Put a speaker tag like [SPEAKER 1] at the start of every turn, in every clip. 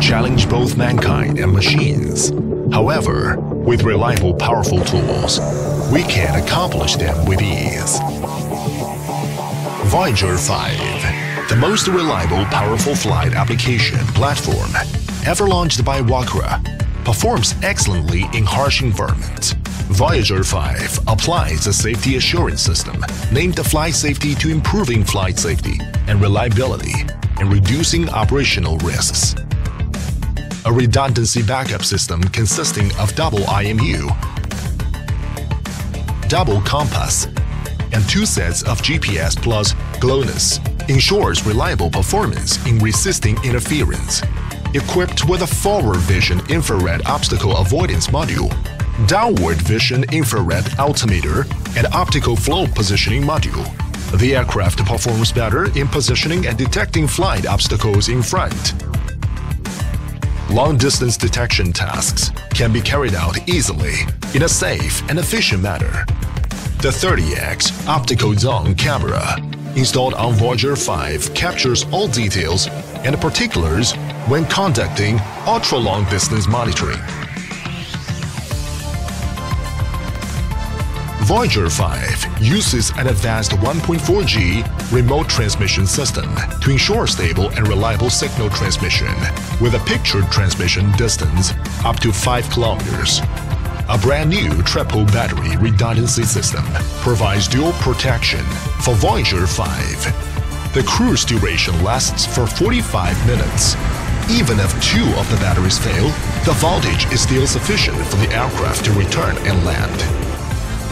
[SPEAKER 1] challenge both mankind and machines. However, with reliable, powerful tools, we can accomplish them with ease. Voyager 5, the most reliable, powerful flight application platform ever launched by Walkera, performs excellently in harsh environments. Voyager 5 applies a safety assurance system named the Flight Safety to improving flight safety and reliability and reducing operational risks. A redundancy backup system consisting of double IMU, double compass, and two sets of GPS plus GLONASS ensures reliable performance in resisting interference. Equipped with a forward vision infrared obstacle avoidance module, downward vision infrared altimeter, and optical flow positioning module, the aircraft performs better in positioning and detecting flight obstacles in front. Long-distance detection tasks can be carried out easily in a safe and efficient manner. The 30x optical zone camera installed on Voyager 5 captures all details and particulars when conducting ultra-long distance monitoring. Voyager 5 uses an advanced 1.4G remote transmission system to ensure stable and reliable signal transmission with a pictured transmission distance up to 5 kilometers. A brand new triple battery redundancy system provides dual protection for Voyager 5. The cruise duration lasts for 45 minutes. Even if two of the batteries fail, the voltage is still sufficient for the aircraft to return and land.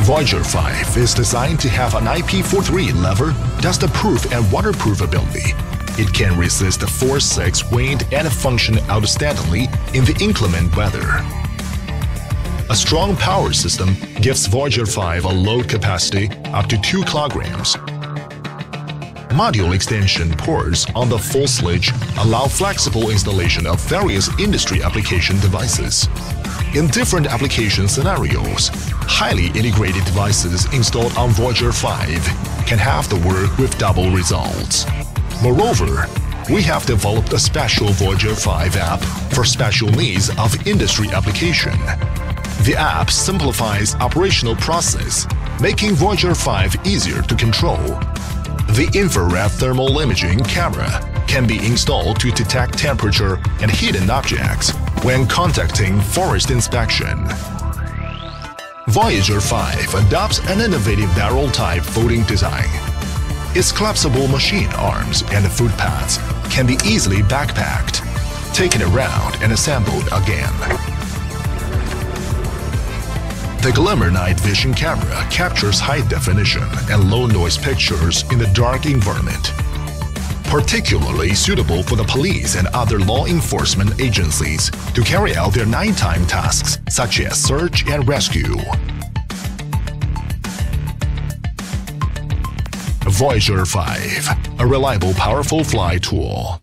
[SPEAKER 1] Voyager 5 is designed to have an IP43 lever, dust-proof and waterproof ability. It can resist the force 6 wind and function outstandingly in the inclement weather. A strong power system gives Voyager 5 a load capacity up to 2 kilograms. Module extension ports on the fuselage allow flexible installation of various industry application devices. In different application scenarios, highly integrated devices installed on Voyager 5 can have the work with double results. Moreover, we have developed a special Voyager 5 app for special needs of industry application. The app simplifies operational process, making Voyager 5 easier to control. The infrared thermal imaging camera can be installed to detect temperature and hidden objects when contacting forest inspection. Voyager 5 adopts an innovative barrel-type folding design. Its collapsible machine arms and foot pads can be easily backpacked, taken around and assembled again. The Glimmer Night Vision camera captures high definition and low noise pictures in the dark environment. Particularly suitable for the police and other law enforcement agencies to carry out their nighttime tasks such as search and rescue. Voyager 5, a reliable, powerful fly tool.